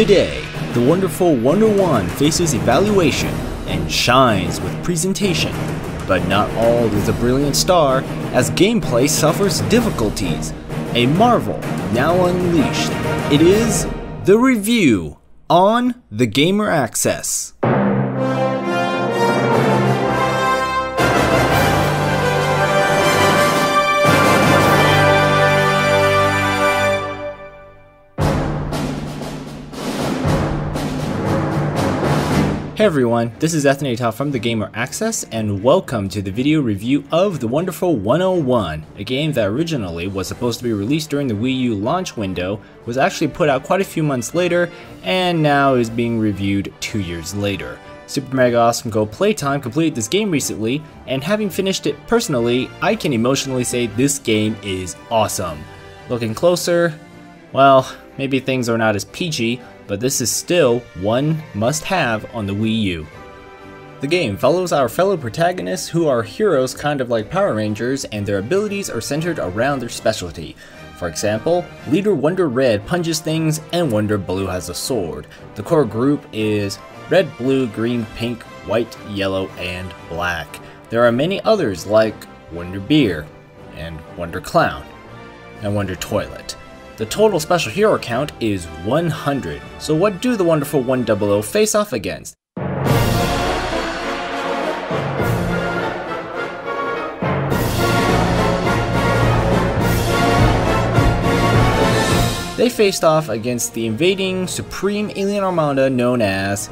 Today, the wonderful Wonder 1 faces evaluation and shines with presentation. But not all is a brilliant star, as gameplay suffers difficulties. A marvel now unleashed. It is the review on the Gamer Access. Hey everyone, this is Ethan Ethanatov from the Gamer Access and welcome to the video review of The Wonderful 101, a game that originally was supposed to be released during the Wii U launch window, was actually put out quite a few months later, and now is being reviewed two years later. Super Mega Awesome Go Playtime completed this game recently, and having finished it personally, I can emotionally say this game is awesome. Looking closer, well, maybe things are not as peachy, but this is still one must have on the Wii U. The game follows our fellow protagonists who are heroes kind of like Power Rangers and their abilities are centered around their specialty. For example, Leader Wonder Red punches things and Wonder Blue has a sword. The core group is red, blue, green, pink, white, yellow, and black. There are many others like Wonder Beer, and Wonder Clown, and Wonder Toilet. The total special hero count is 100, so what do the wonderful 100 face off against? They faced off against the invading supreme alien armada known as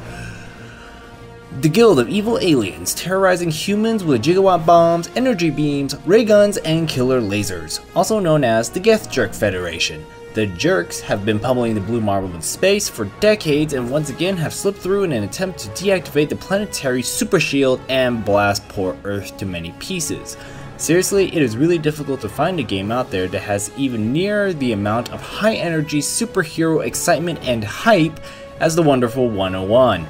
the Guild of Evil Aliens, terrorizing humans with gigawatt bombs, energy beams, ray guns, and killer lasers, also known as the GEATHJERK Federation. The jerks have been pummeling the blue marble in space for decades and once again have slipped through in an attempt to deactivate the planetary super shield and blast poor Earth to many pieces. Seriously, it is really difficult to find a game out there that has even near the amount of high energy superhero excitement and hype as the wonderful 101.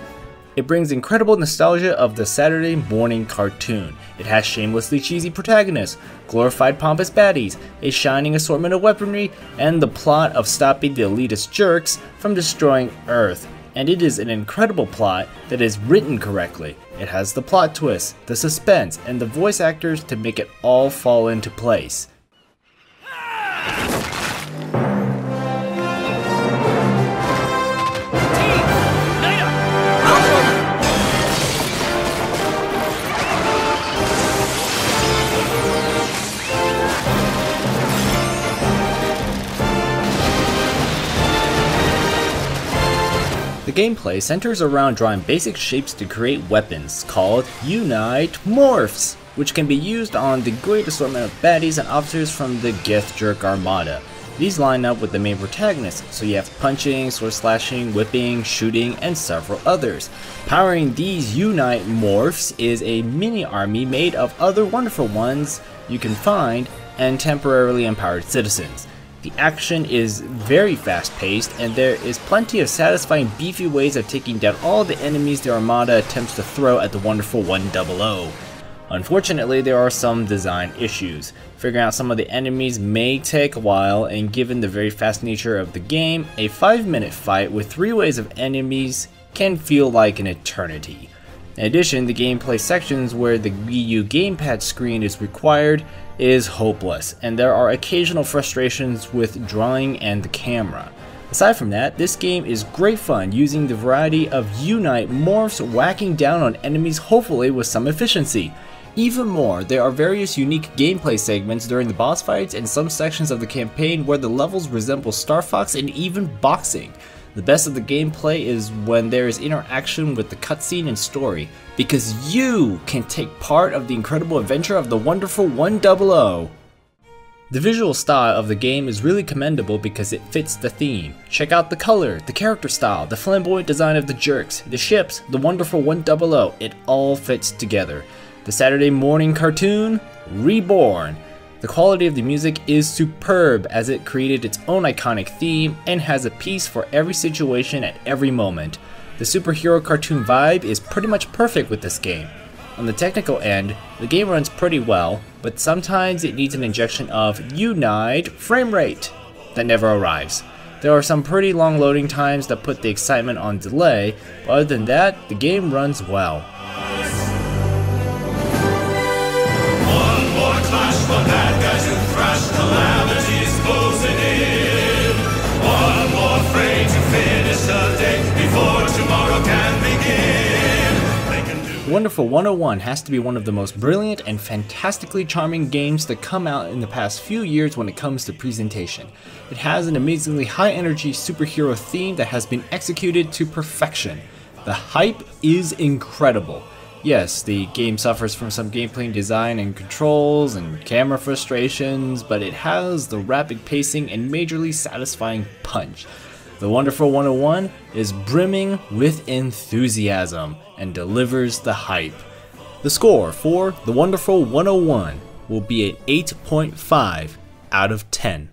It brings incredible nostalgia of the Saturday morning cartoon. It has shamelessly cheesy protagonists, glorified pompous baddies, a shining assortment of weaponry, and the plot of stopping the elitist jerks from destroying Earth. And it is an incredible plot that is written correctly. It has the plot twist, the suspense, and the voice actors to make it all fall into place. Gameplay centers around drawing basic shapes to create weapons, called Unite Morphs, which can be used on the great assortment of baddies and officers from the GEATHJERK Armada. These line up with the main protagonists, so you have punching, sword slashing, whipping, shooting, and several others. Powering these Unite Morphs is a mini army made of other wonderful ones you can find and temporarily empowered citizens. The action is very fast paced, and there is plenty of satisfying beefy ways of taking down all the enemies the Armada attempts to throw at the wonderful 100. Unfortunately, there are some design issues. Figuring out some of the enemies may take a while, and given the very fast nature of the game, a 5 minute fight with 3 waves of enemies can feel like an eternity. In addition, the gameplay sections where the Wii U gamepad screen is required is hopeless, and there are occasional frustrations with drawing and the camera. Aside from that, this game is great fun using the variety of Unite morphs whacking down on enemies hopefully with some efficiency. Even more, there are various unique gameplay segments during the boss fights and some sections of the campaign where the levels resemble Star Fox and even boxing. The best of the gameplay is when there is interaction with the cutscene and story, because you can take part of the incredible adventure of the wonderful 100. The visual style of the game is really commendable because it fits the theme. Check out the color, the character style, the flamboyant design of the jerks, the ships, the wonderful 100, it all fits together. The Saturday morning cartoon, Reborn, the quality of the music is superb as it created its own iconic theme and has a piece for every situation at every moment. The superhero cartoon vibe is pretty much perfect with this game. On the technical end, the game runs pretty well, but sometimes it needs an injection of Unite frame rate that never arrives. There are some pretty long loading times that put the excitement on delay, but other than that, the game runs well. Wonderful 101 has to be one of the most brilliant and fantastically charming games that come out in the past few years when it comes to presentation. It has an amazingly high energy superhero theme that has been executed to perfection. The hype is incredible. Yes, the game suffers from some gameplay design and controls and camera frustrations, but it has the rapid pacing and majorly satisfying punch. The Wonderful 101 is brimming with enthusiasm and delivers the hype. The score for The Wonderful 101 will be an 8.5 out of 10.